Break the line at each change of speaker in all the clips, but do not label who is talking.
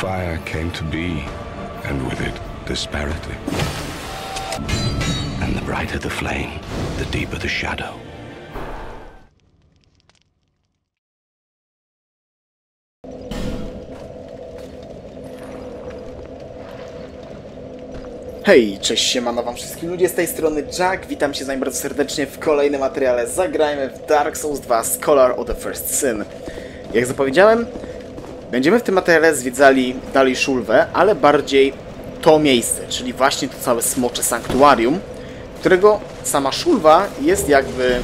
Fire came to be, and with it, disparity.
And the brighter the flame, the deeper the shadow.
Hej, cześć, siemano wam wszystkim ludzie z tej strony Jack, witam cię z bardzo serdecznie w kolejnym materiale Zagrajmy w Dark Souls 2 Scholar of the First Sin. Jak zapowiedziałem, będziemy w tym materiale zwiedzali dalej Szulwę, ale bardziej to miejsce, czyli właśnie to całe smocze sanktuarium, którego sama Szulwa jest jakby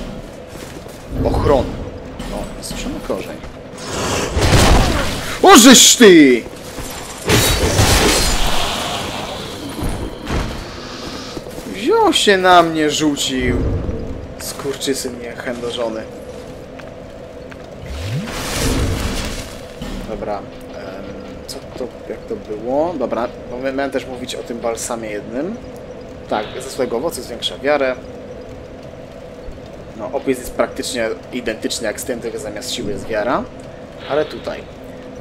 ochroną. O, słyszymy korzeń. O, żeś ty! Wziął się na mnie, rzucił. Skurczysyn niechędożony. Dobra. co to, jak to było? Dobra, bo miałem też mówić o tym balsamie jednym. Tak, ze swojego owocu zwiększa wiarę. No, opis jest praktycznie identyczny jak z tym, tylko zamiast siły jest wiara. Ale tutaj.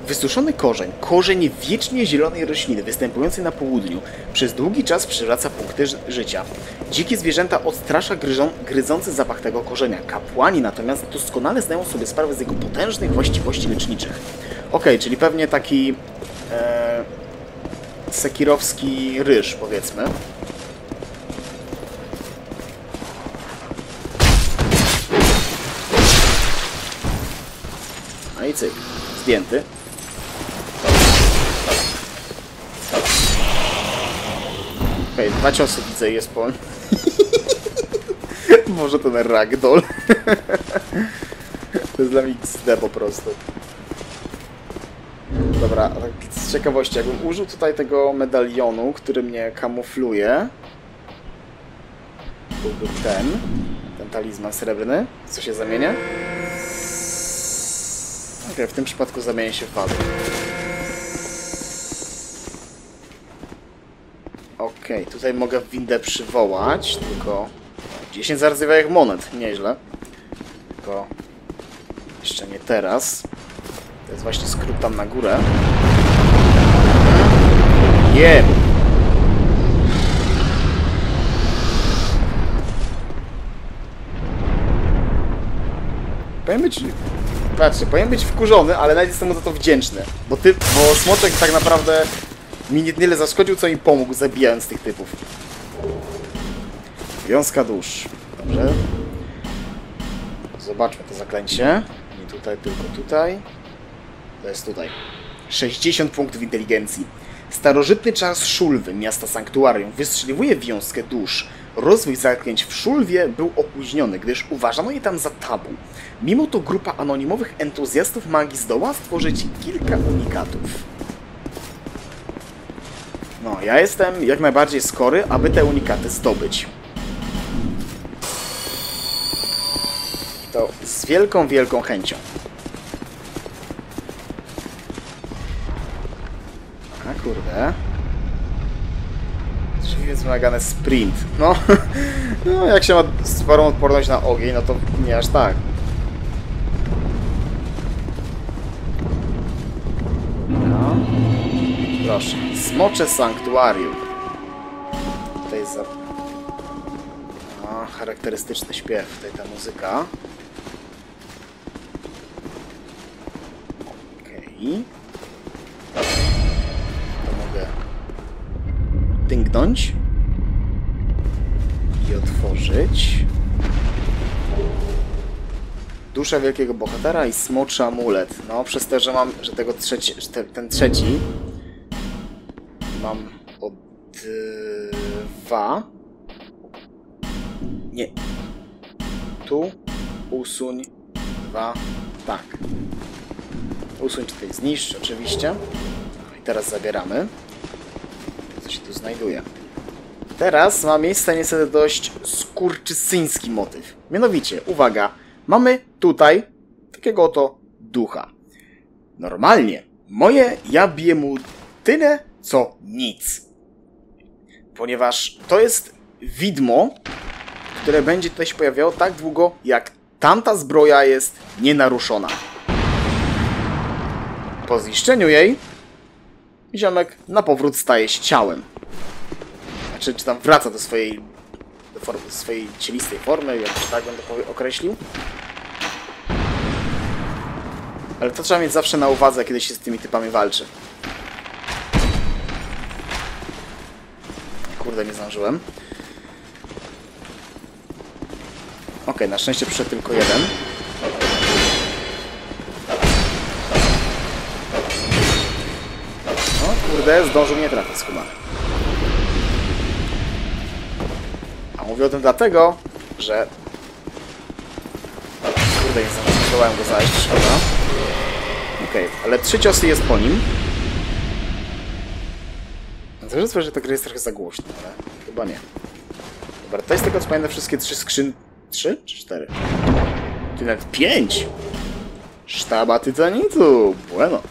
Wysuszony korzeń, korzeń wiecznie zielonej rośliny występującej na południu, przez długi czas przywraca punkty ży- życia. Dzikie zwierzęta odstrasza gryzą, gryzący zapach tego korzenia. Kapłani natomiast doskonale zdają sobie sprawę z jego potężnych właściwości leczniczych. Okej, czyli pewnie taki e, sekirowski ryż, powiedzmy. No i cyk, zdjęty. Okej, dwa ciosy widzę jest po... Może ten ragdoll. to jest dla mnie XD po prostu. Dobra, tak z ciekawości, jakbym użył tutaj tego medalionu, który mnie kamufluje. Byłby ten. Ten talizman srebrny. Co się zamienia? Okej, w tym przypadku zamienię się w wadę. Okej, tutaj mogę windę przywołać, tylko 10 zardzewiałych monet, nieźle. Tylko jeszcze nie teraz. To jest właśnie skrót tam na górę. Nie! Powinien być... Patrzcie, powinien być wkurzony, ale nawet jestem mu za to wdzięczny. Bo ty, bo Smoczek tak naprawdę mi nie tyle zaszkodził, co mi pomógł zabijając tych typów. Wiązka dusz. Dobrze. Zobaczmy to zaklęcie. Nie tutaj, tylko tutaj. To jest tutaj. 60 punktów inteligencji. Starożytny czas Szulwy, miasta sanktuarium, wystrzeliwuje wiązkę dusz. Rozwój zaklęć w Szulwie był opóźniony, gdyż uważano je tam za tabu. Mimo to grupa anonimowych entuzjastów magii zdoła stworzyć kilka unikatów. No, ja jestem jak najbardziej skory, aby te unikaty zdobyć. To z wielką, wielką chęcią. A kurde. Czyli jest wymagany sprint. No, no, jak się ma sporą odporność na ogień, no to nie aż tak. Proszę. Smocze Sanktuarium. Tutaj jest za... Charakterystyczny śpiew. Tutaj ta muzyka. Okej. To mogę tyngnąć i otworzyć. Dusza wielkiego bohatera i smoczy amulet. No, przez to, że mam, że tego trzeci, że te, ten trzeci mam o dwa. Nie. Tu usuń dwa. Tak. Usuń tutaj zniszcz oczywiście. I teraz zabieramy. Co się tu znajduje. Teraz ma miejsce niestety dość skurczysyński motyw. Mianowicie, uwaga, mamy tutaj takiego oto ducha. Normalnie, moje ja biję mu tyle, co nic. Ponieważ to jest widmo, które będzie tutaj się pojawiało tak długo, jak tamta zbroja jest nienaruszona. Po zniszczeniu jej ziomek na powrót staje się ciałem. Znaczy, czy tam wraca do swojej, do form, swojej cielistej formy, jak tak bym to określił. Ale to trzeba mieć zawsze na uwadze, kiedy się z tymi typami walczy. Kurde, nie zdążyłem. Okej, na szczęście przyszedł tylko jeden. O kurde, zdążył mnie trafić skumany. A mówię o tym dlatego, że... Kurde, nie zdążyłem go zajść, szkoda. Okej, ale trzy ciosy jest po nim. To jest że ta gra jest trochę za głośna, ale chyba nie. Dobra, to jest tego co pamiętam wszystkie trzy skrzyn... Trzy czy cztery? Ty nawet pięć! Sztaba tytanitu! Bueno.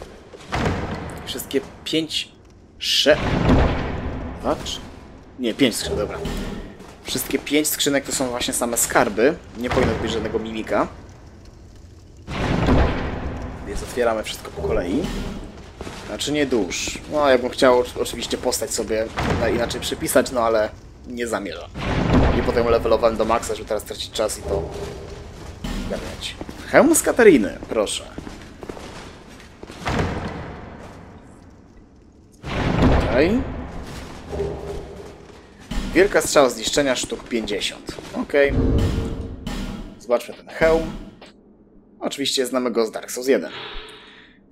Wszystkie pięć... Sze... Dwa, trzy... Nie, pięć skrzynek, dobra. Wszystkie pięć skrzynek to są właśnie same skarby. Nie powinno być żadnego mimika. Więc otwieramy wszystko po kolei. Znaczy nie dusz. No, jakbym chciał oczywiście postać sobie inaczej przypisać, no ale nie zamierzam. I potem levelowałem do maksa, żeby teraz tracić czas i to zgarniać. Hełm z Katariny, proszę. Tutaj. Wielka strzała zniszczenia sztuk 50. Ok. Zobaczmy ten hełm. Oczywiście znamy go z Dark Souls 1.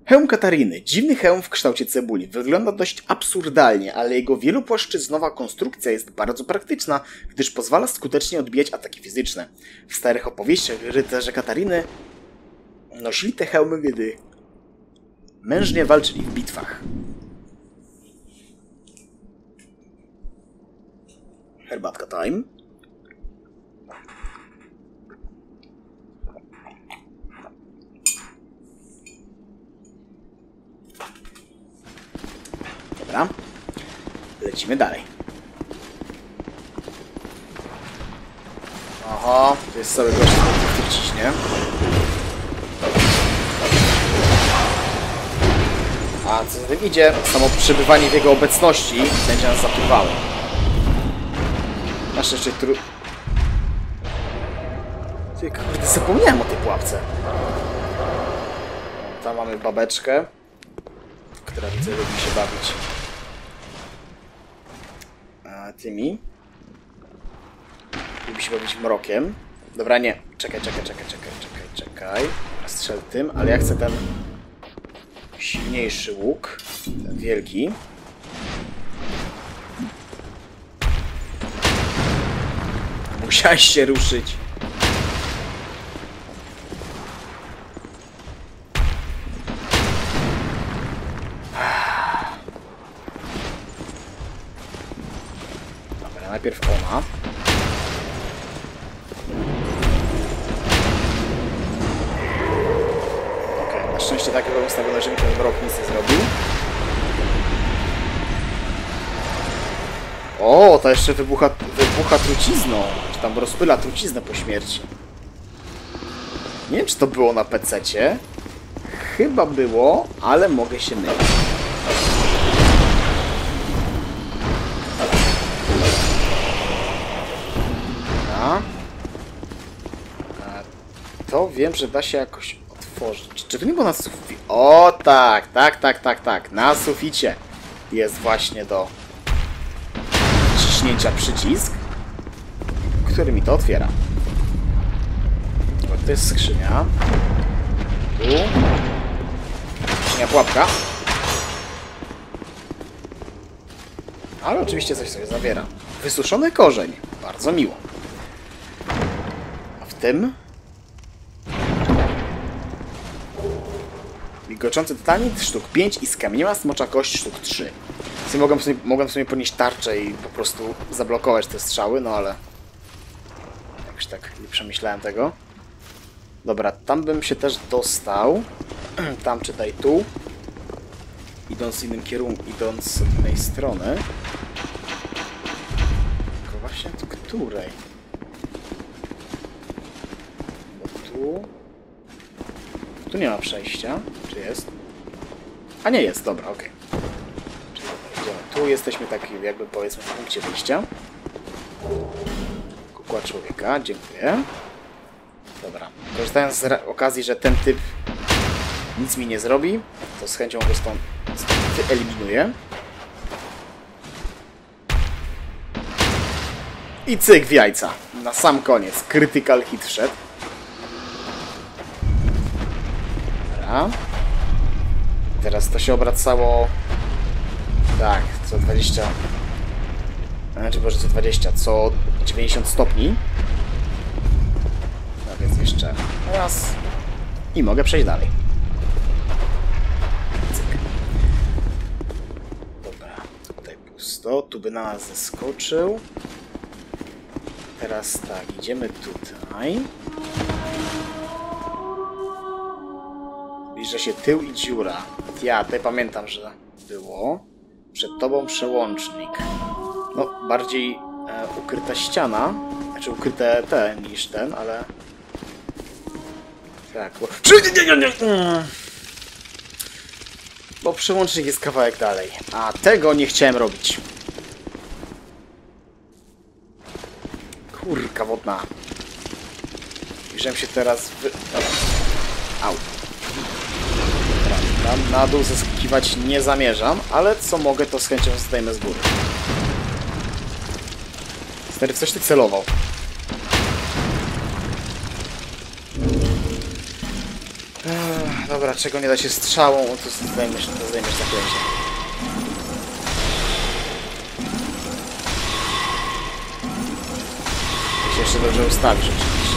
Hełm Katariny. Dziwny hełm w kształcie cebuli. Wygląda dość absurdalnie, ale jego wielopłaszczyznowa konstrukcja jest bardzo praktyczna, gdyż pozwala skutecznie odbijać ataki fizyczne. W starych opowieściach rycerze Katariny nosili te hełmy, kiedy mężnie walczyli w bitwach. Herbatka time. Dobra. Lecimy dalej. Oho, to jest cały gość w truciźnie. A co za tym idzie, samo przebywanie w jego obecności będzie nas zatruwało. Na szczęście tru... Ty kurde, zapomniałem o tej pułapce. Tam mamy babeczkę, która widzę lubi się bawić a, tymi. Lubi się bawić mrokiem. Dobra, nie. Czekaj, czekaj, czekaj, czekaj, czekaj, czekaj. Strzel tym, ale ja chcę ten silniejszy łuk. Ten wielki. Musiałeś się ruszyć. Jeszcze wybucha, wybucha trucizną. Czy tam rozpyla truciznę po śmierci. Nie wiem, czy to było na PC-cie. Chyba było, ale mogę się mylić. To wiem, że da się jakoś otworzyć. Czy- Czy to nie było na suficie? O tak, tak, tak, tak, tak. Na suficie jest właśnie do ciśnięcia przycisk, który mi to otwiera. To jest skrzynia. Tu. Skrzynia pułapka. Ale oczywiście coś sobie zawiera. Wysuszony korzeń. Bardzo miło. A w tym... Migoczący tytanit sztuk 5 i skamieniała smocza kość sztuk 3. Więc mogłem sobie, mogłem sobie ponieść tarczę i po prostu zablokować te strzały, no ale... Jakoś tak nie przemyślałem tego. Dobra, tam bym się też dostał. Tam czytaj tu. Idąc w innym kierunku, idąc z innej strony. Tylko właśnie od której? Bo tu... Tu nie ma przejścia. Czy jest? A nie jest, dobra, okej. Tu jesteśmy tak jakby powiedzmy w punkcie wyjścia. Kukła człowieka, dziękuję. Dobra, korzystając z okazji, że ten typ nic mi nie zrobi, to z chęcią go stąd, stąd wyeliminuję. I cyk w jajca. Na sam koniec. Critical hit wszedł. Dobra. Teraz to się obracało... Tak, co 20... Znaczy, boże, co 20, co 90 stopni. No więc jeszcze raz. I mogę przejść dalej. Cyk. Dobra, tutaj pusto. Tu by na nas zeskoczył. Teraz tak, idziemy tutaj. Zbliża się tył i dziura. Ja tutaj pamiętam, że było. Przed tobą przełącznik. No, bardziej e, ukryta ściana. Znaczy ukryte te niż ten, ale... Tak, bo... Nie, nie, nie, nie. Bo przełącznik jest kawałek dalej. A tego nie chciałem robić. Kurka wodna. Żem się teraz wy... Au. Tam na dół nie zamierzam, ale co mogę, to z chęcią zdejmę z góry. Stary, coś ty celował. Ech, dobra, czego nie da się strzałą, to zdejmiesz, to zdejmiesz zaklęcie. się jeszcze dobrze ustawisz oczywiście.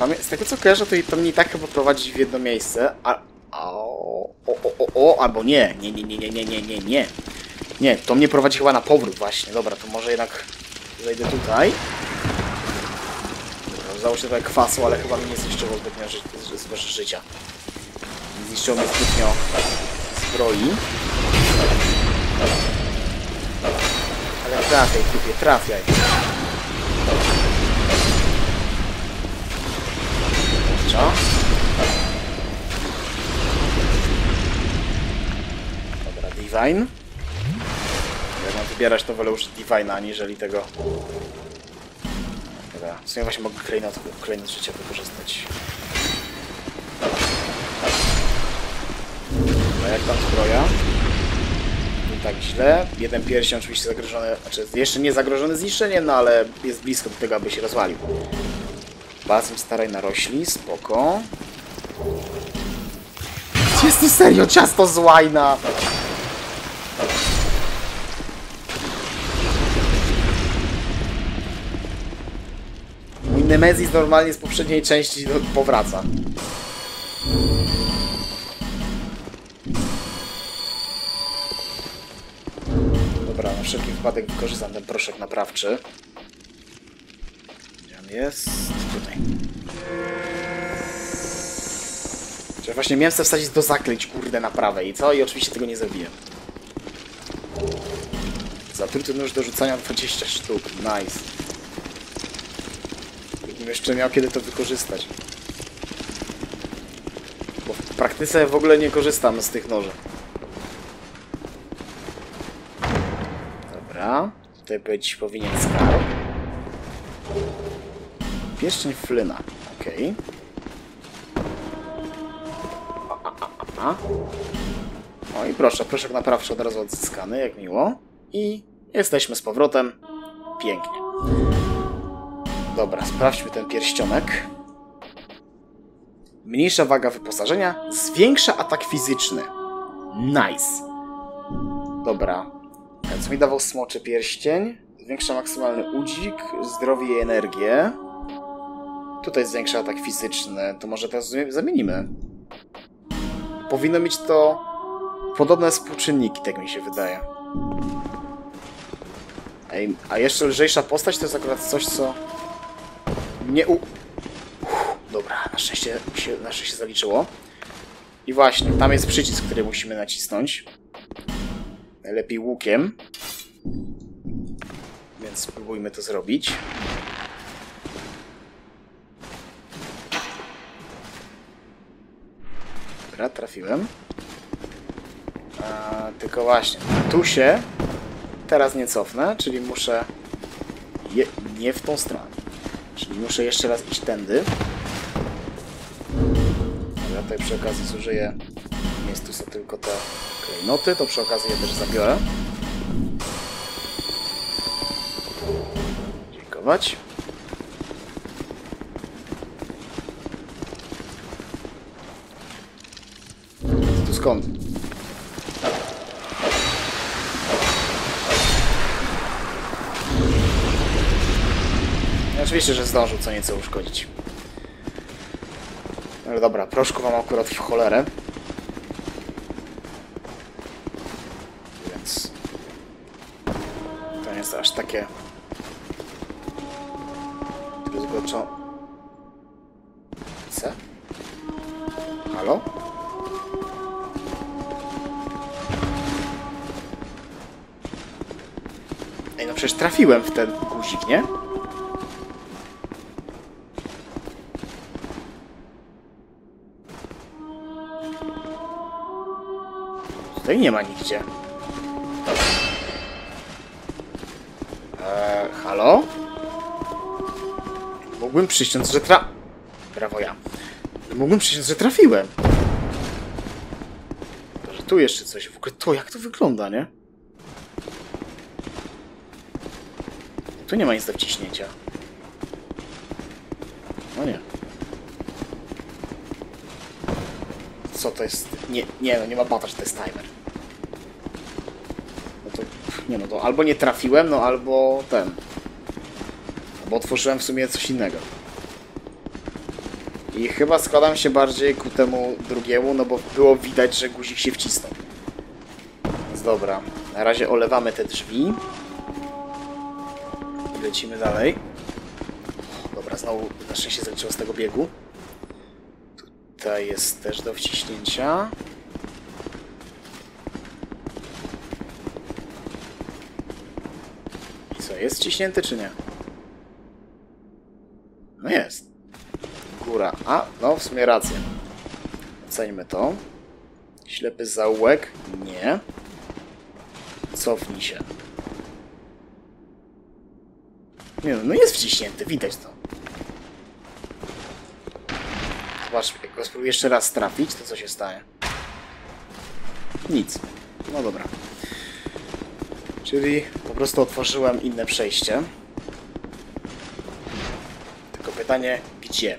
Pamię- z tego co kojarzę, to, to mnie i tak chyba prowadzi w jedno miejsce, a... o, o, o, o, albo nie, nie, nie, nie, nie, nie, nie, nie, nie. Nie, to mnie prowadzi chyba na powrót właśnie. Dobra, to może jednak zejdę tutaj. Udało się trochę kwasu, ale chyba mi nie zniszczyło zbytnio ży ży ży życia. Zniszczyło mi zbytnio zbroi. Ale trafiaj, typie, trafiaj. Co? Dobra, Divine. Jak mam wybierać, to wolę użyć aniżeli tego... Dobra, w sumie właśnie mogę klejnot, klejnot życia wykorzystać. A jak tam zbroja? Nie tak źle. Jeden pierścień oczywiście zagrożony, znaczy jeszcze nie zagrożony zniszczeniem, no ale jest blisko do tego, aby się rozwalił. Bazem staraj narośli, spoko. Jest to serio ciasto z łajna! Mój Nemezis normalnie z poprzedniej części powraca. Dobra, na wszelki wypadek wykorzystam ten proszek naprawczy. Jest? Tutaj. Że właśnie miałem sobie wsadzić do zaklęć, kurde, na prawej i co? I oczywiście tego nie zrobiłem. Zatruty nóż do rzucania 20 sztuk. Nice. Gdybym jeszcze miał kiedy to wykorzystać. Bo w praktyce w ogóle nie korzystam z tych noży. Dobra. Tutaj być powinien skarb. Pierścień Flyna. Okej. A. O i proszę, proszek naprawczy od razu odzyskany, jak miło. I jesteśmy z powrotem. Pięknie. Dobra, sprawdźmy ten pierścionek. Mniejsza waga wyposażenia, zwiększa atak fizyczny. Nice. Dobra. Co mi dawał smoczy pierścień? Zwiększa maksymalny udzik, zdrowie i energię. Tutaj zwiększa atak fizyczny. To może teraz zamienimy. Powinno mieć to podobne współczynniki, tak mi się wydaje. Ej, a jeszcze lżejsza postać to jest akurat coś, co nie u... Uff, dobra, na szczęście się, na szczęście zaliczyło. I właśnie, tam jest przycisk, który musimy nacisnąć. Najlepiej łukiem. Więc spróbujmy to zrobić. Dobra, trafiłem. Tylko właśnie, tu się teraz nie cofnę, czyli muszę je, nie w tą stronę. Czyli muszę jeszcze raz iść tędy. Ja tutaj przy okazji zużyję jest tu są tylko te klejnoty, to przy okazji je też zabiorę. Dziękować. Skąd? Oczywiście, że zdążył co nieco uszkodzić. Ale dobra, proszku mam akurat w cholerę. Trafiłem w ten guzik, nie? Tutaj nie ma nigdzie. Eee, halo? Mógłbym przysiąc, że tra... Brawo ja. Mógłbym przysiąc, że trafiłem. To, że tu jeszcze coś. W ogóle to, jak to wygląda, nie? Tu nie ma nic do wciśnięcia. No nie. Co to jest? Nie, nie, no nie ma bata, że to jest timer. No to, nie no to albo nie trafiłem, no albo ten. Bo otworzyłem w sumie coś innego. I chyba składam się bardziej ku temu drugiemu, no bo było widać, że guzik się wcisnął. Więc dobra, na razie olewamy te drzwi. Lecimy dalej. Dobra, znowu na szczęście zaliczyło z tego biegu. Tutaj jest też do wciśnięcia. I co, jest wciśnięty czy nie? No jest. Góra. A, no w sumie rację. Oceńmy to. Ślepy zaułek? Nie. Cofnij się. Nie no, no jest wciśnięty, widać to. Zobacz, jak go spróbuję jeszcze raz trafić, to co się stanie? Nic. No dobra. Czyli po prostu otworzyłem inne przejście. Tylko pytanie, gdzie?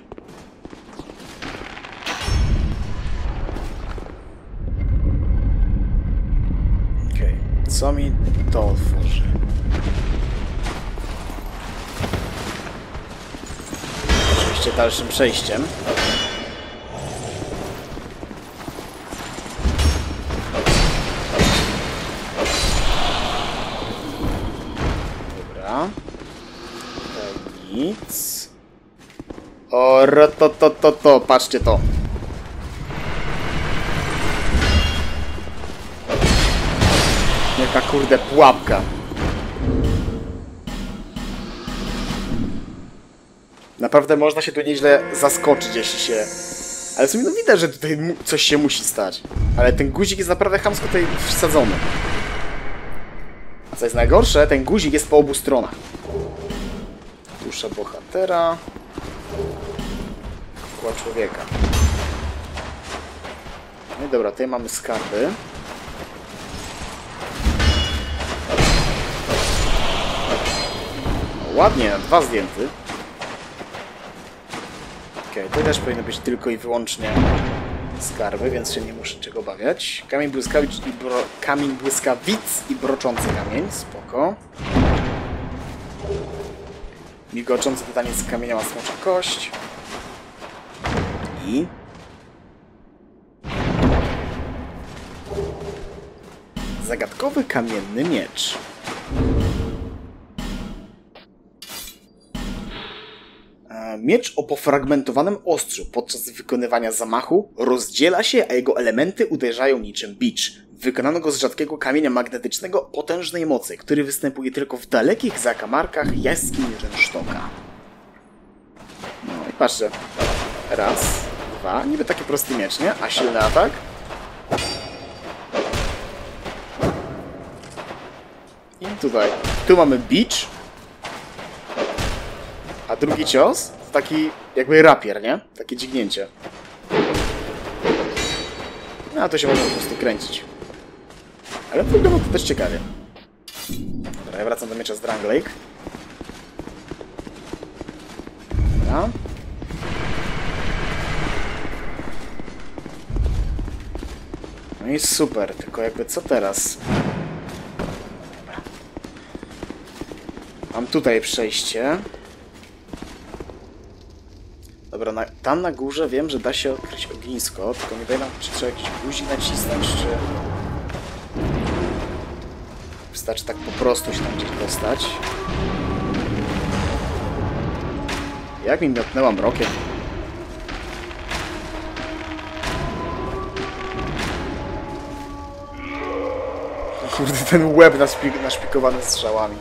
Okej, okay. co mi to otworzy? Oczywiście dalszym przejściem. Dobra. Nic. O, to, to, to, to, patrzcie to. Jaka kurde pułapka. Naprawdę można się tu nieźle zaskoczyć, jeśli się... Ale w sumie no widać, że tutaj coś się musi stać. Ale ten guzik jest naprawdę chamsko tutaj wsadzony. A co jest najgorsze, ten guzik jest po obu stronach. Dusza bohatera. Kukła człowieka. No i dobra, tutaj mamy skarby. No, ładnie, dwa zdjęty. Okej, okay, to też powinno być tylko i wyłącznie skarby, więc się nie muszę czego obawiać. Kamień błyskawic i, bro... kamień błyskawic i broczący kamień, spoko. Migoczący tytaniec kamienia ma smocza kość. I... Zagadkowy kamienny miecz. Miecz o pofragmentowanym ostrzu podczas wykonywania zamachu rozdziela się, a jego elementy uderzają niczym bicz. Wykonano go z rzadkiego kamienia magnetycznego potężnej mocy, który występuje tylko w dalekich zakamarkach jaskiń Rynsztoka. No i patrzcie. Raz, dwa, niby taki prosty miecz, nie? A silny atak? I tutaj. Tu mamy beach. A drugi cios taki jakby rapier, nie? Takie dźgnięcie. No, a to się można po prostu kręcić. Ale wygląda to też ciekawie. Dobra, ja wracam do miecza z Dranglake. Dobra. No i super, tylko jakby co teraz? Mam tutaj przejście. Dobra, na, tam na górze wiem, że da się odkryć ognisko, tylko nie wiem, czy trzeba jakiś guzik nacisnąć, czy... Wystarczy tak po prostu się tam gdzieś dostać. Jak mi miotnęła mrokiem. Kurde, ten łeb naszpik naszpikowany strzałami.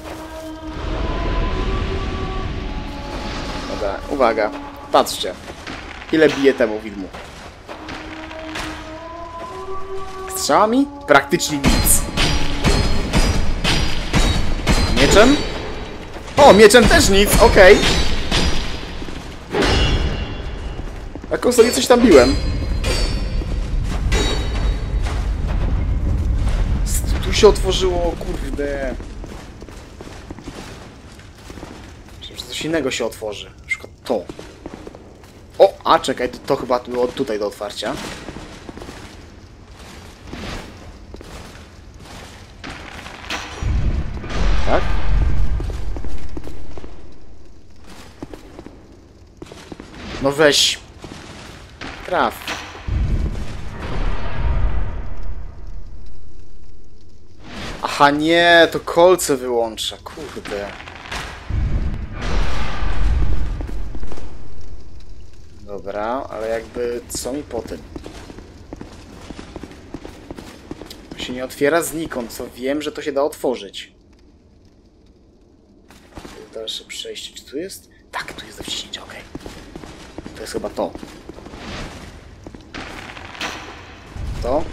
Dobra, uwaga. Patrzcie. Ile bije temu widmu. Strzałami? Praktycznie nic. Mieczem? O, mieczem też nic, okej. Jaką sobie coś tam biłem. Tu się otworzyło, kurde. Że coś innego się otworzy. Na przykład to. A czekaj, to, to chyba było tutaj do otwarcia. Tak? No weź. Traf. Aha, nie, to kolce wyłącza, kurde. Dobra, ale jakby co mi po tym? To się nie otwiera znikąd, co wiem, że to się da otworzyć. Dalsze przejście. Czy tu jest? Tak, tu jest do wciśnięcia, okej. To jest chyba to. To?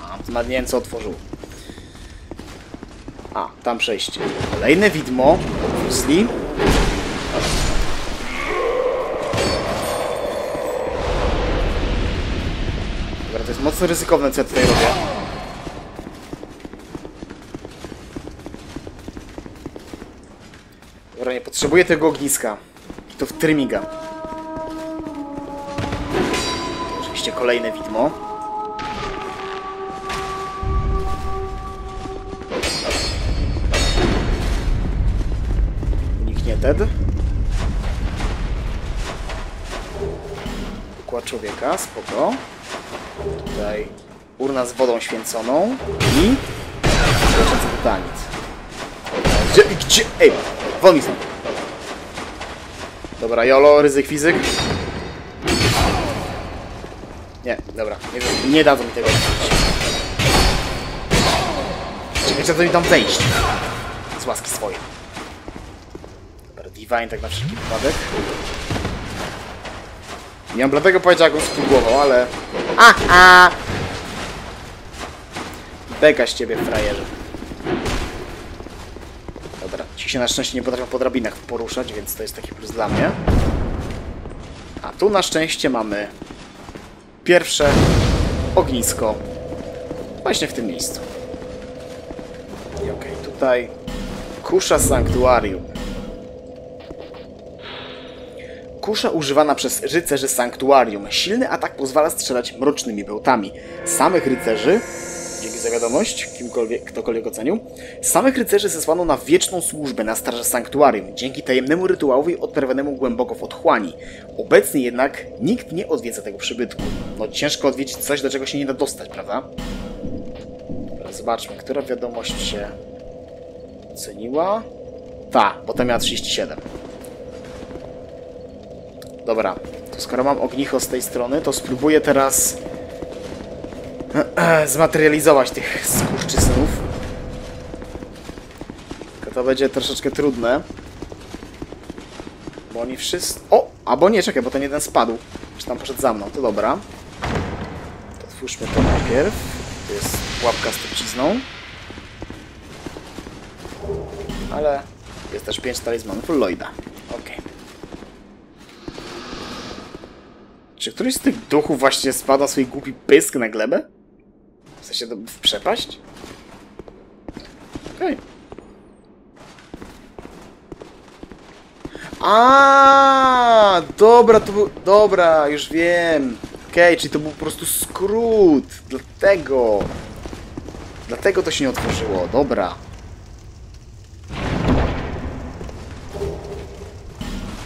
A, to co otworzyło. A, tam przejście. Kolejne widmo. Obviously. Dobra, to jest mocno ryzykowne, co ja tutaj robię. Dobra, nie potrzebuję tego ogniska. I to w trymiga. Oczywiście kolejne widmo. Układ człowieka, spoko. Tutaj urna z wodą święconą i leczący butanit. Gdzie, gdzie, ej, wolni stąd. Dobra, jolo, ryzyk fizyk. Nie, dobra, nie, nie dadzą mi tego. Czekaj, trzeba mi tam wejść. Z łaski swojej. Divine tak na wszelki wypadek. Nie mam bladego pojęcia, jak on spróbował, ale... A, a! Beka z ciebie, frajerze. Dobra, ci się na szczęście nie potrafią po drabinach poruszać, więc to jest taki plus dla mnie. A tu na szczęście mamy pierwsze ognisko właśnie w tym miejscu. I okej, tutaj kusza sanktuarium. Kusza używana przez rycerzy sanktuarium. Silny atak pozwala strzelać mrocznymi bełtami. Samych rycerzy, dzięki za wiadomość, kimkolwiek, ktokolwiek ocenił, samych rycerzy zesłano na wieczną służbę na straży sanktuarium, dzięki tajemnemu rytuałowi odprawnemu głęboko w otchłani. Obecnie jednak nikt nie odwiedza tego przybytku. No ciężko odwiedzić coś, do czego się nie da dostać, prawda? Zobaczmy, która wiadomość się ceniła. Ta, bo ta miała 37. Dobra, To skoro mam ognicho z tej strony, to spróbuję teraz zmaterializować tych skurczysynów. Tylko to będzie troszeczkę trudne. Bo oni wszyscy... O! Albo nie, czekaj, bo ten jeden spadł. Czy tam poszedł za mną, to dobra. To otwórzmy to najpierw. To jest pułapka z trucizną. Ale jest też 5 talizmanów Lloyda. Czy któryś z tych duchów właśnie spadł na swój głupi pysk na glebę? W sensie do, w przepaść? Okej. A, dobra, to był... Dobra, już wiem. Okej, czyli to był po prostu skrót. Dlatego. Dlatego to się nie otworzyło. Dobra.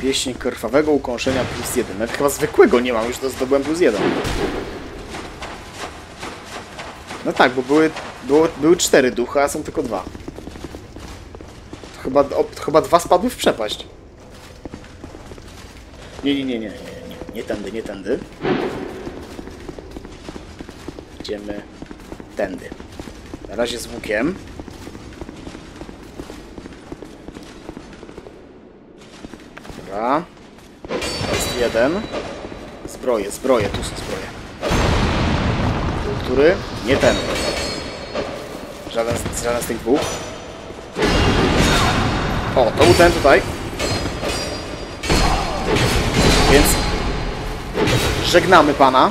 Pieśń krwawego ukąszenia plus jeden. Nawet chyba zwykłego nie mam, już to zdobyłem plus jeden. No tak, bo były, było, były cztery duchy, a są tylko dwa. Chyba, o, chyba dwa spadły w przepaść. Nie, nie, nie, nie, nie, nie, nie tędy, nie tędy. Idziemy tędy. Na razie z łukiem. Dobra. Jest jeden. Zbroje, zbroje, tu są zbroje. Który? Nie ten. Żaden, żaden z tych dwóch. O, to był ten tutaj. Więc żegnamy pana.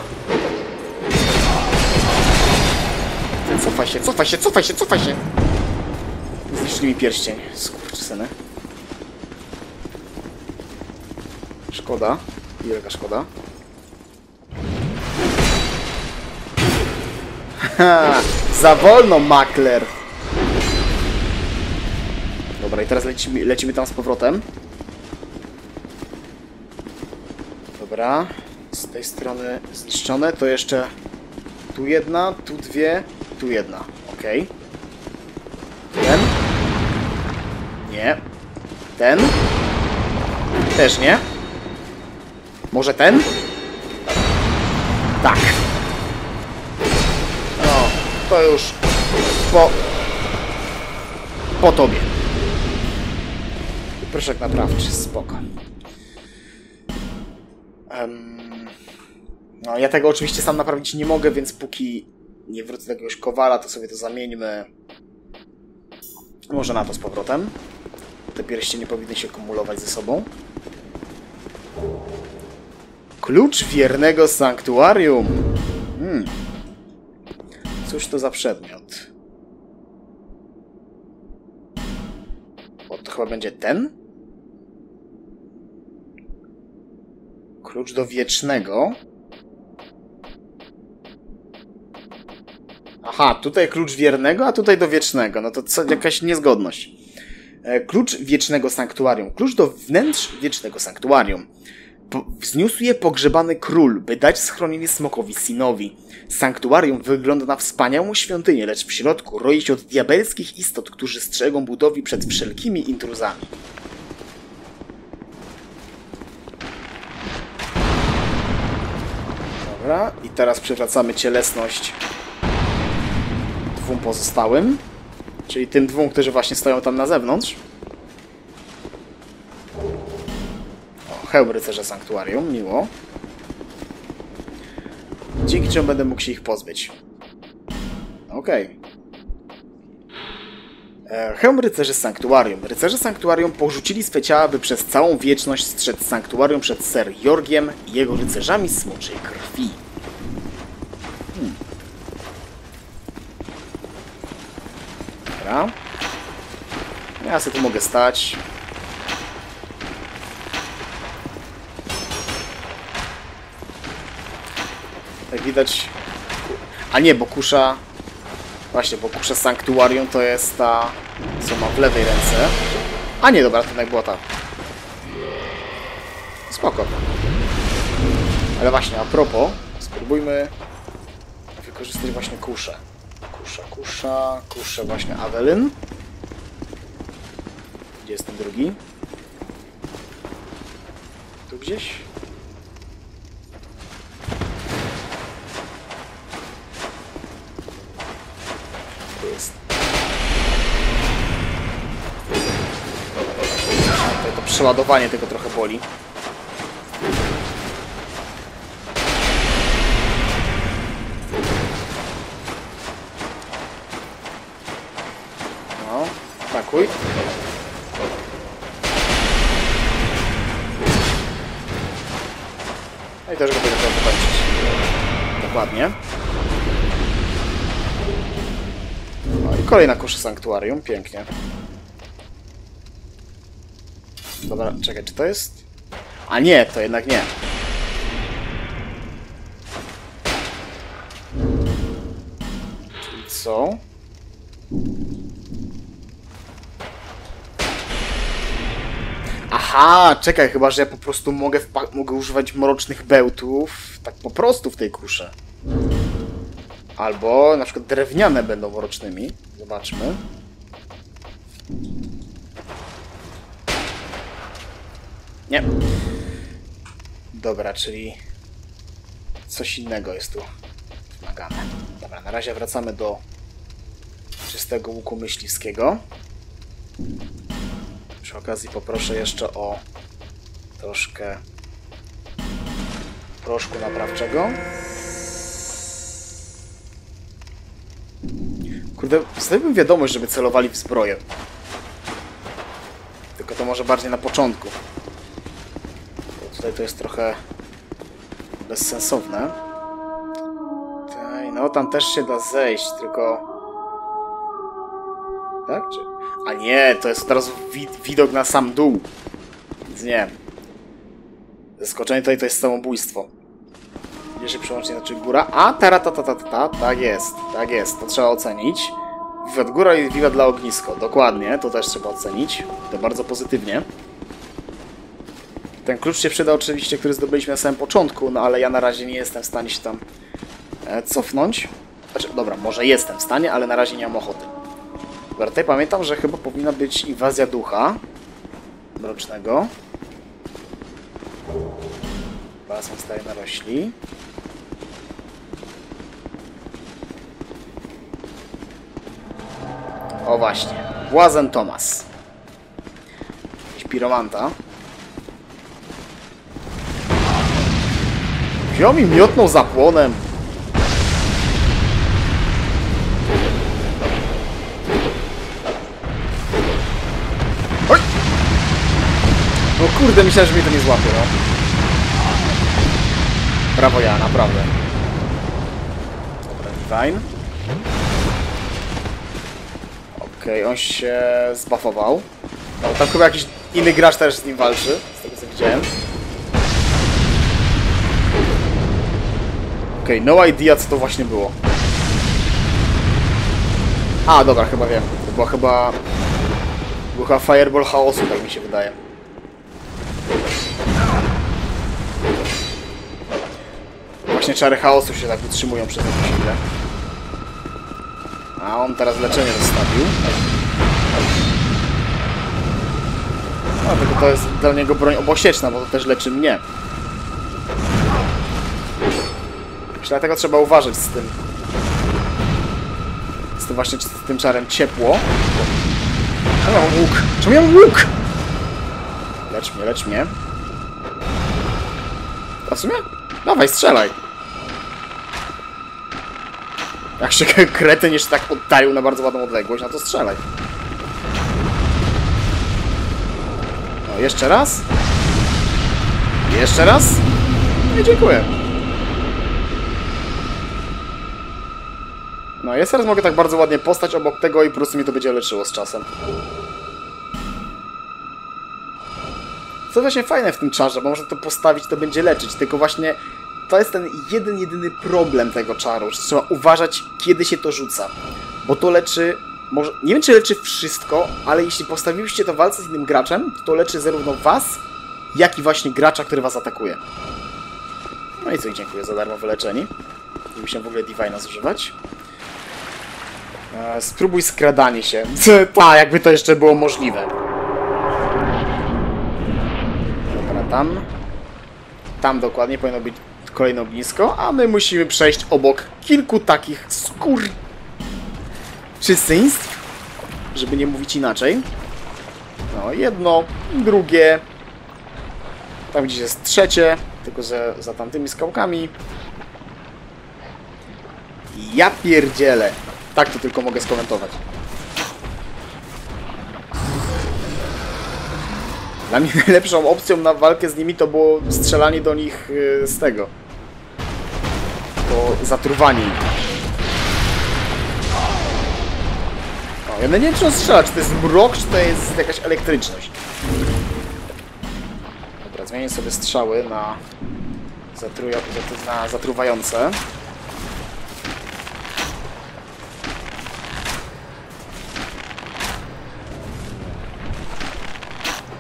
Cofaj się, cofaj się, cofaj się, cofaj się! Zniszczyli mi pierścień. Skurczysyny. Szkoda. Wielka szkoda. Haha, za wolno, makler! Dobra, i teraz lecimy, lecimy tam z powrotem. Dobra. Z tej strony zniszczone, to jeszcze tu jedna, tu dwie, tu jedna. Okej. Ten. Nie. Ten. Też nie. Może ten? Tak. No, to już po... po tobie. Proszek naprawczy, spoko. Em, no, ja tego oczywiście sam naprawić nie mogę, więc póki nie wrócę do jakiegoś kowala, to sobie to zamieńmy. Może na to z powrotem. Te pierścienie nie powinny się kumulować ze sobą. Klucz wiernego sanktuarium. Hmm. Cóż to za przedmiot? O, to chyba będzie ten? Klucz do wiecznego. Aha, tutaj klucz wiernego, a tutaj do wiecznego. No to co, jakaś niezgodność. E, Klucz wiecznego sanktuarium. Klucz do wnętrz wiecznego sanktuarium. Wzniósł je pogrzebany król, by dać schronienie smokowi Sinowi. Sanktuarium wygląda na wspaniałą świątynię, lecz w środku roi się od diabelskich istot, którzy strzegą budowli przed wszelkimi intruzami. Dobra, i teraz przywracamy cielesność dwóm pozostałym, czyli tym dwóm, którzy właśnie stoją tam na zewnątrz. Hełm rycerza sanktuarium, miło. Dzięki czemu będę mógł się ich pozbyć. Okej. E, Hełm rycerzy sanktuarium. Rycerze sanktuarium porzucili swe ciała, by przez całą wieczność strzec sanktuarium przed Ser Jorgiem i jego rycerzami smoczej krwi. Hmm. Dobra. Ja sobie tu mogę stać. Jak widać... A nie, bo kusza... Właśnie, bo kusza Sanktuarium to jest ta, co ma w lewej ręce. A nie, dobra, to jednak była ta. Spoko. Ale właśnie, a propos, spróbujmy wykorzystać właśnie kuszę. Kusza, kusza, kuszę właśnie Avelyn. Gdzie jest ten drugi? Tu gdzieś? Przeładowanie tego trochę boli. No, atakuj. No i też go będę chciał. Dokładnie. No i kolejna kusza sanktuarium, pięknie. Dobra, czekaj, czy to jest? A nie, to jednak nie. Czyli co? Aha, czekaj, chyba, że ja po prostu mogę, mogę używać mrocznych bełtów tak po prostu w tej kusze. Albo na przykład drewniane będą mrocznymi. Zobaczmy. Nie. Dobra, czyli coś innego jest tu wymagane. Dobra, na razie wracamy do czystego łuku myśliwskiego. Przy okazji poproszę jeszcze o troszkę proszku naprawczego. Kurde, zostawiłbym wiadomość, żeby celowali w zbroję. Tylko to może bardziej na początku. Tutaj to jest trochę bezsensowne. Tutaj, no tam też się da zejść, tylko... Tak? Czy... A nie, to jest wid widok na sam dół. Więc nie. Zeskoczenie tutaj to jest samobójstwo. Jeżeli przełącznie znaczy góra. A, ta, ta, ta, ta, ta, tak jest, tak jest, to trzeba ocenić. Wiwat góra i wiwat dla ognisko, dokładnie, to też trzeba ocenić. To bardzo pozytywnie. Ten klucz się przyda oczywiście, który zdobyliśmy na samym początku, no ale ja na razie nie jestem w stanie się tam e, cofnąć. Znaczy, dobra, może jestem w stanie, ale na razie nie mam ochoty. Dobra, tutaj pamiętam, że chyba powinna być inwazja ducha mrocznego. Basen staje narośli. O właśnie, Błazen Tomas. Jakiś piromanta. Wziął mi miotną zapłonem. Oj! No kurde, myślałem, że mnie to nie złapie, no. Brawo ja, naprawdę. Dobra, Divine. Okej, on się zbuffował. No, tam chyba jakiś inny gracz też z nim walczy, z tego co widziałem. Okej, no idea co to właśnie było. A, dobra, chyba wiem. To była chyba... Był chyba Fireball Chaosu, tak mi się wydaje. Właśnie czary chaosu się tak utrzymują przez jakąś chwilę. A on teraz leczenie zostawił. No, tylko to jest dla niego broń obosieczna, bo to też leczy mnie. Dlatego trzeba uważać z tym. Z tym właśnie, z tym czarem ciepło. Czemu ja mam łuk? Czemu ja mam łuk? Lecz mnie, lecz mnie. A w sumie? Dawaj, strzelaj. Jak się kretyn jeszcze tak oddalił na bardzo ładną odległość, no to strzelaj. No, jeszcze raz. Jeszcze raz. No i dziękuję. Ja teraz mogę tak bardzo ładnie postać obok tego i po prostu mi to będzie leczyło z czasem. Co właśnie fajne w tym czarze, bo można to postawić, to będzie leczyć, tylko właśnie to jest ten jeden, jedyny problem tego czaru, że trzeba uważać, kiedy się to rzuca. Bo to leczy, może, nie wiem czy leczy wszystko, ale jeśli postawiliście to walce z innym graczem, to leczy zarówno was, jak i właśnie gracza, który was atakuje. No i co, dziękuję za darmo wyleczeni. Nie musiałem w ogóle Divina zużywać. E, spróbuj skradanie się. Ta, jakby to jeszcze było możliwe. Dobra, tam. Tam dokładnie powinno być kolejne ognisko, a my musimy przejść obok kilku takich skór czystyństw, żeby nie mówić inaczej. No, jedno, drugie. Tam gdzieś jest trzecie, tylko że za tamtymi skałkami. Ja pierdzielę. Tak to tylko mogę skomentować. Dla mnie najlepszą opcją na walkę z nimi to było strzelanie do nich y, z tego. To zatruwanie ich. O, ja nie wiem czy on strzela, czy to jest mrok, czy to jest jakaś elektryczność. Dobra, zmienię sobie strzały na, zatruja, zatru- na zatruwające.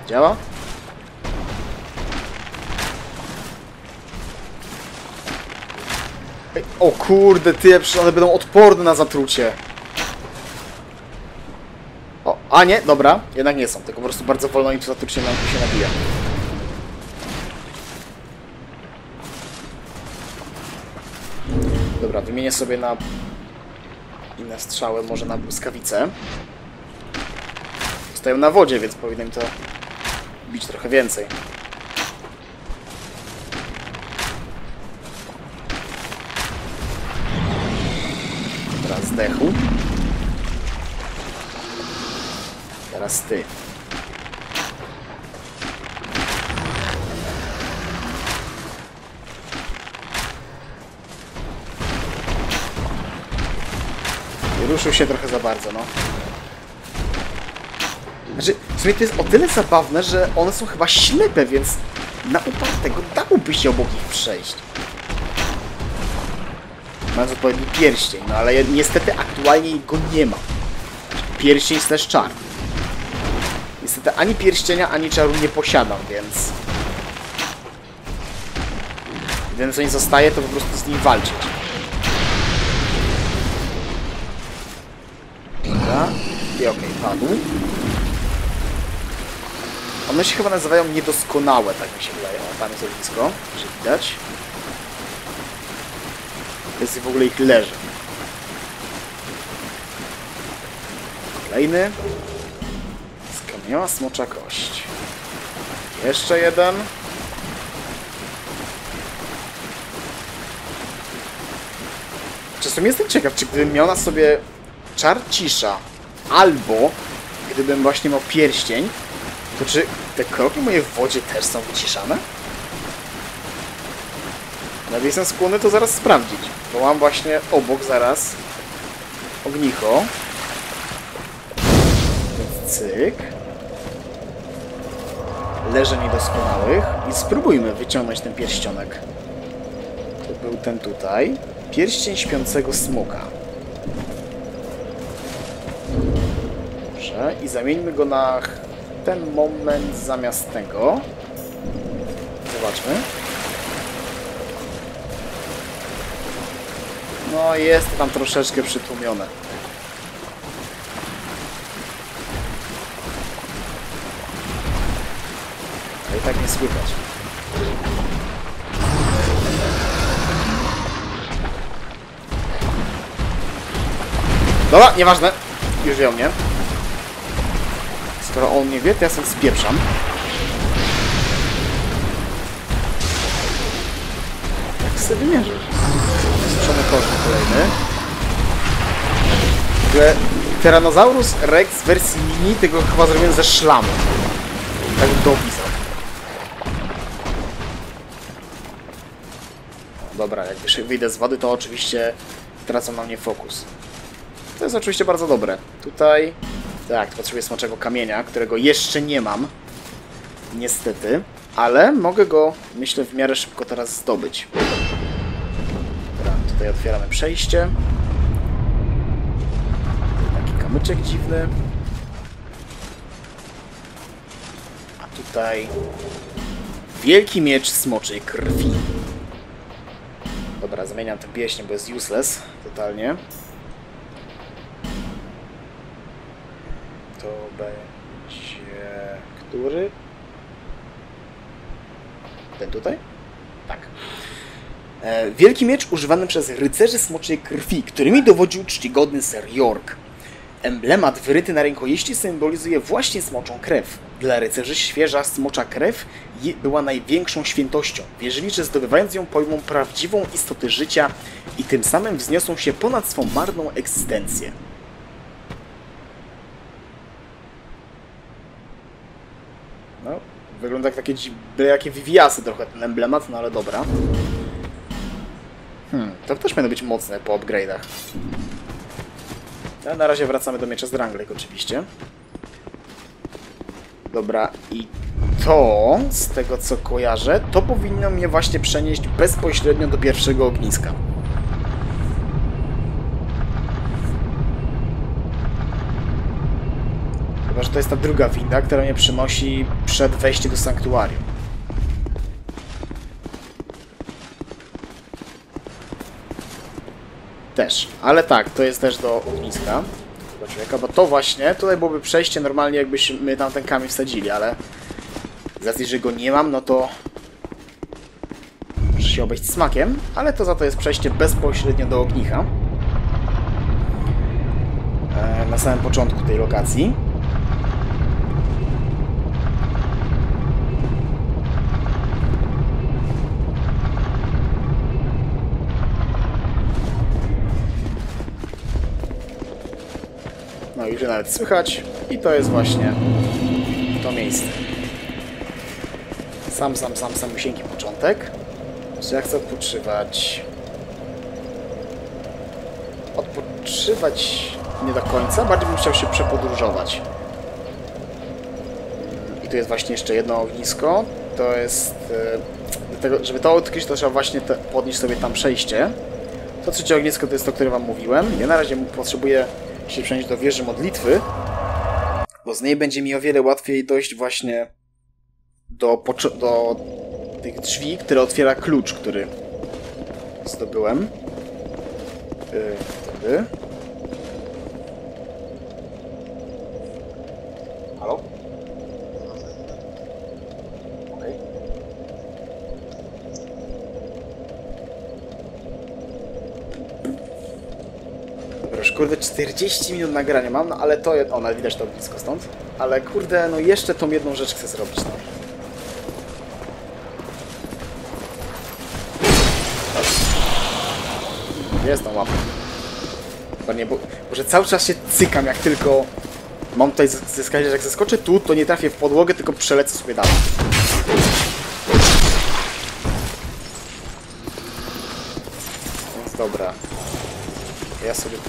Działa? O kurde, ty, one będą odporne na zatrucie. O, a nie, dobra, jednak nie są, tylko po prostu bardzo wolno im to zatrucie na się nabija. Dobra, wymienię sobie na inne strzały, może na błyskawice. Stoją na wodzie, więc powinno im to bić trochę więcej. Teraz zdechł. Teraz ty. Ruszył się trochę za bardzo, no. Znaczy, w sumie to jest o tyle zabawne, że one są chyba ślepe, więc na upartego dałoby się obok nich przejść. Mając odpowiedni pierścień, no ale niestety aktualnie go nie ma. Pierścień slash czar. Niestety ani pierścienia, ani czaru nie posiadam, więc... Jedyne co mi zostaje, to po prostu z nim walczyć. Dobra. I okej, padł. One się chyba nazywają niedoskonałe, tak mi się wydaje. O, tam jest ognisko, że widać. Jest w ogóle ich leży. Kolejny. Skamieniała smocza kość. Jeszcze jeden. Czasem jestem ciekaw, czy gdybym miał na sobie czar cisza, albo gdybym właśnie miał pierścień, to czy te kroki moje w wodzie też są wyciszane? Nawet jestem skłonny to zaraz sprawdzić, bo mam właśnie obok zaraz ognicho. Więc cyk. Leże niedoskonałych i spróbujmy wyciągnąć ten pierścionek. To był ten tutaj. Pierścień śpiącego smoka. Dobrze, i zamieńmy go na ten moment zamiast tego. Zobaczmy. No jest tam troszeczkę przytłumione. Ale i tak nie słychać. Dobra, nieważne. Już wie o Skoro on nie wie, to ja sobie spieprzam. Jak sobie wymierzysz? Suszony kosz kolejny. Ogóle Tyrannosaurus Rex w wersji mini tego chyba zrobiłem ze szlamu. Tak opisał. Dobra, jak wysz- wyjdę z wody, to oczywiście tracą na mnie fokus. To jest oczywiście bardzo dobre. Tutaj, tak, potrzebuję smoczego kamienia, którego jeszcze nie mam. Niestety. Ale mogę go, myślę, w miarę szybko teraz zdobyć. Dobra, tutaj otwieramy przejście. Taki kamyczek dziwny. A tutaj wielki miecz smoczej krwi. Dobra, zmieniam ten pieśń, bo jest useless totalnie. To będzie... Który? Ten tutaj? Tak. E, wielki miecz używany przez rycerzy smoczej krwi, którymi dowodził czcigodny Sir York. Emblemat wyryty na rękojeści symbolizuje właśnie smoczą krew. Dla rycerzy świeża smocza krew była największą świętością. Wierzyli, że zdobywając ją pojmą prawdziwą istotę życia i tym samym wzniosą się ponad swą marną egzystencję. No, wygląda jak takie jakie wywiasy trochę ten emblemat, no ale dobra. Hmm, to też powinno być mocne po upgrade'ach. Ale na razie wracamy do miecza z Drangleic oczywiście. Dobra, i to, z tego co kojarzę, to powinno mnie właśnie przenieść bezpośrednio do pierwszego ogniska. Że to jest ta druga winda, która mnie przenosi przed wejściem do sanktuarium. Też, ale tak, to jest też do ogniska tego człowieka, bo to właśnie, tutaj byłoby przejście normalnie jakbyśmy tam ten kamień wsadzili, ale z racji, że go nie mam, no to muszę się obejść smakiem, ale to za to jest przejście bezpośrednio do ognicha. E, na samym początku tej lokacji. Je nawet słychać i to jest właśnie to miejsce. Sam, sam, sam, samusieńki początek. Czy ja chcę odpoczywać? Odpoczywać nie do końca, bardziej bym chciał się przepodróżować. I tu jest właśnie jeszcze jedno ognisko. To jest... e, tego, żeby to odkryć, to trzeba właśnie te, podnieść sobie tam przejście. To trzecie ognisko to jest to, które wam mówiłem. Ja na razie potrzebuję się przenieść do wieży modlitwy, bo z niej będzie mi o wiele łatwiej dojść właśnie do, do tych drzwi, które otwiera klucz, który zdobyłem. Yy, wtedy. Kurde 40 minut nagrania mam, no ale to... je- O, nawet widać to blisko stąd. Ale kurde, no jeszcze tą jedną rzecz chcę zrobić, no. Jest tą łapą? Bo nie, bo, że cały czas się cykam, jak tylko mam tutaj zyskać, że jak zeskoczę tu, to nie trafię w podłogę, tylko przelecę sobie dalej. Więc dobra.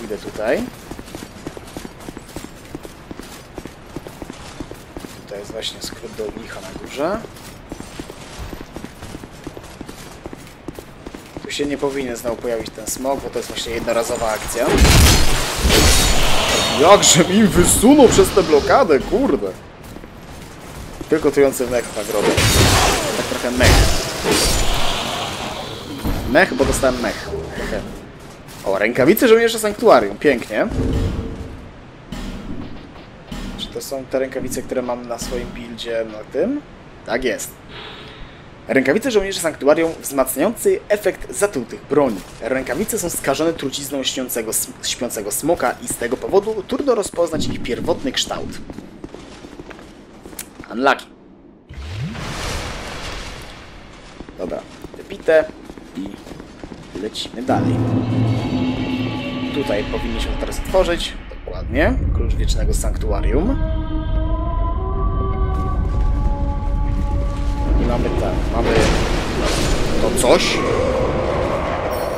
Pójdę tutaj. Tutaj jest właśnie skrót do ognicha na górze. Tu się nie powinien znowu pojawić ten smog, bo to jest właśnie jednorazowa akcja. Jakże mi wysunął przez tę blokadę, kurde! Tylko trujący mech w nagrodę. Tak trochę mech. Mech, bo dostałem mech. O, rękawice żołnierza sanktuarium. Pięknie. Czy to są te rękawice, które mam na swoim buildzie na tym? Tak jest. Rękawice żołnierzy sanktuarium wzmacniający efekt zatrutych broni. Rękawice są skażone trucizną śniącego, śpiącego smoka i z tego powodu trudno rozpoznać ich pierwotny kształt. Unlucky. Dobra, wypite i lecimy dalej. Tutaj powinniśmy teraz otworzyć. Dokładnie. Klucz wiecznego sanktuarium. I mamy tak, mamy to coś,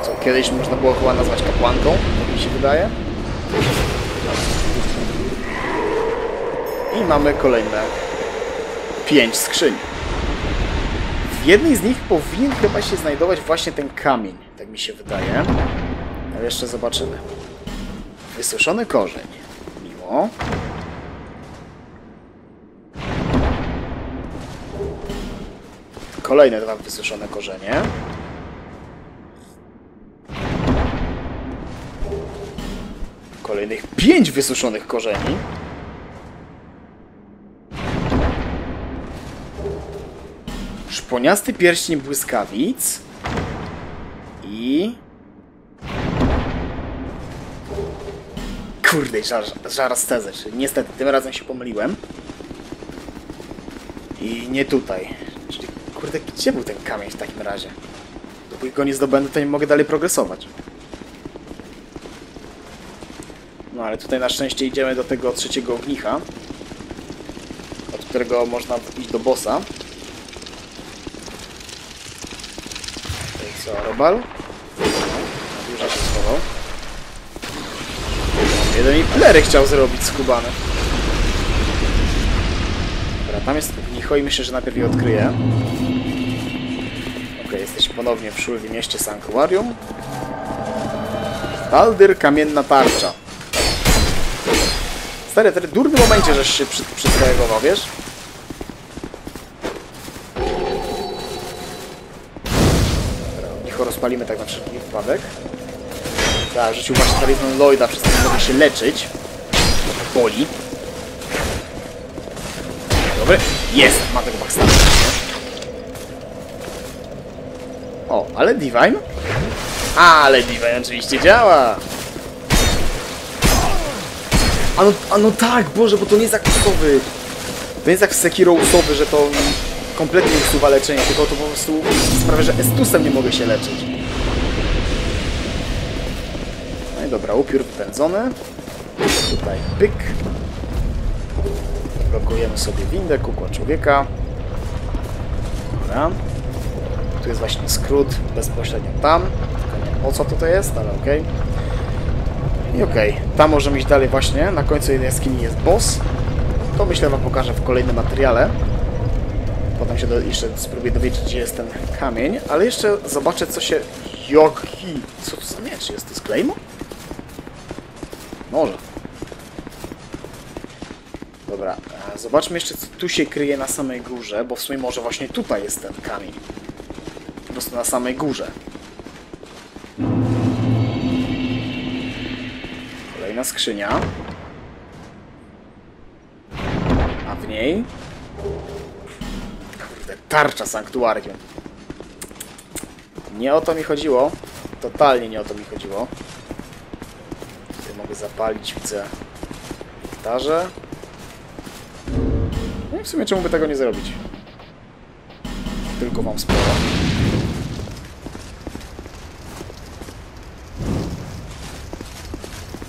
co kiedyś można było chyba nazwać kapłanką, tak mi się wydaje. I mamy kolejne pięć skrzyń. W jednej z nich powinien chyba się znajdować właśnie ten kamień, tak mi się wydaje. Jeszcze zobaczymy. Wysuszony korzeń. Miło. Kolejne dwa wysuszone korzenie. Kolejnych pięć wysuszonych korzeni. Szponiasty pierścień błyskawic. I... Kurde, żar, tezę. czyli Niestety, tym razem się pomyliłem. I nie tutaj. Czyli, kurde, gdzie był ten kamień w takim razie? Dopóki go nie zdobędę, to nie mogę dalej progresować. No ale tutaj na szczęście idziemy do tego trzeciego ognicha, od którego można iść do bossa. Co, Robal? Jeden mi plery chciał zrobić skubany. Dobra, tam jest ognicho i myślę, że najpierw je odkryję. Okej, jesteśmy ponownie w Szulwi mieście Sanktuarium. Baldyr, kamienna tarcza. Stary, w durnym momencie, żeś się przy, przyzreagował, wiesz? Dobra, Niech rozpalimy tak na wszelki wypadek. Tak, rzucił właśnie talizman Lloyda, przez mogę się leczyć. Boli. Dobry. Jest! Mam tego backstab'a. O, ale Divine? Ale Divine oczywiście działa! A no, a no tak, Boże, bo to nie jest jak usowy. To nie jest jak w Sekiro usowy, że to kompletnie usuwa leczenie, tylko to po prostu sprawia, że Estusem nie mogę się leczyć. Dobra, upiór wypędzony. Tutaj pyk. Blokujemy sobie windę, kukła człowieka. Dobra. Tu jest właśnie skrót bezpośrednio tam. Tylko nie o co tutaj jest, ale okej. I okej, tam możemy iść dalej właśnie. Na końcu jednej jaskini jest boss. To myślę wam pokażę w kolejnym materiale. Potem się do, jeszcze spróbuję dowiedzieć, gdzie jest ten kamień. Ale jeszcze zobaczę, co się... Jaki... Co to za miecz jest? To Claymore? Może. Dobra, zobaczmy jeszcze, co tu się kryje na samej górze, bo w sumie może właśnie tutaj jest ten kamień. Po prostu na samej górze. Kolejna skrzynia. A w niej... Kurde, tarcza sanktuarium. Nie o to mi chodziło. Totalnie nie o to mi chodziło. Zapalić, widzę, gitarze. No i w sumie czemu by tego nie zrobić? Tylko wam sporo.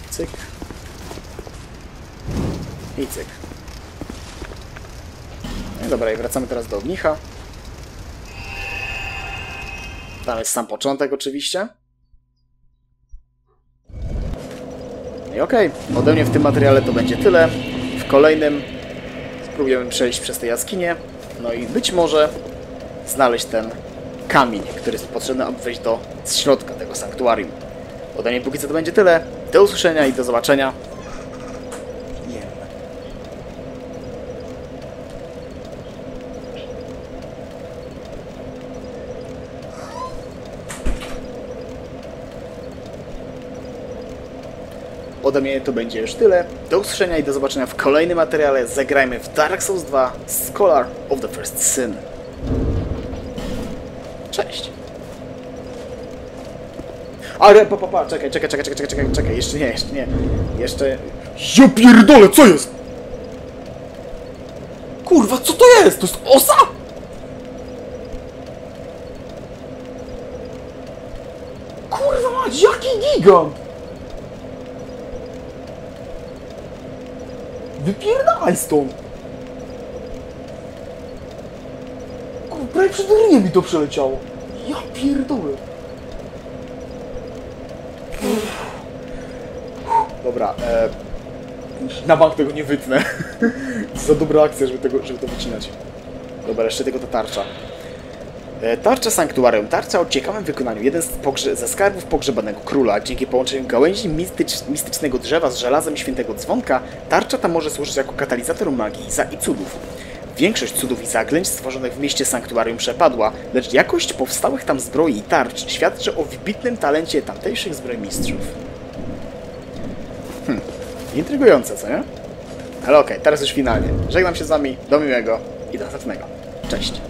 Cyk. I cyk. No i dobra, i wracamy teraz do ognicha. Tam jest sam początek oczywiście. Okej, ode mnie w tym materiale to będzie tyle. W kolejnym spróbujemy przejść przez tę jaskinię. No i być może znaleźć ten kamień, który jest potrzebny, aby wejść do środka tego sanktuarium. Ode mnie póki co to będzie tyle. Do usłyszenia i do zobaczenia. Nie. Ode mnie to będzie już tyle. Do usłyszenia i do zobaczenia w kolejnym materiale. Zagrajmy w Dark Souls 2 Scholar of the First Sin. Cześć! Ale pa, pa, pa, czekaj, czekaj, czekaj, czekaj, czekaj, czekaj, jeszcze nie, jeszcze nie. Jeszcze... Ja pierdolę, co jest? Kurwa, co to jest? To jest osa? Kurwa mać, jaki gigant! Stąd! Kurwa, prawie przed mi to przeleciało. Ja pierdolę. Dobra, e, na bank tego nie wytnę. za dobra akcja, żeby, tego, żeby to wycinać. Dobra, jeszcze tylko ta tarcza. E, Tarcza Sanktuarium. Tarcza o ciekawym wykonaniu. Jeden ze skarbów pogrzebanego króla. Dzięki połączeniu gałęzi mistycz- mistycznego drzewa z żelazem świętego dzwonka, tarcza ta może służyć jako katalizator magii i cudów. Większość cudów i zaklęć stworzonych w mieście Sanktuarium przepadła, lecz jakość powstałych tam zbroi i tarcz świadczy o wybitnym talencie tamtejszych zbrojmistrzów. Hmm, intrygujące, co nie? Ale okej, teraz już finalnie. Żegnam się z wami, do miłego i do następnego. Cześć.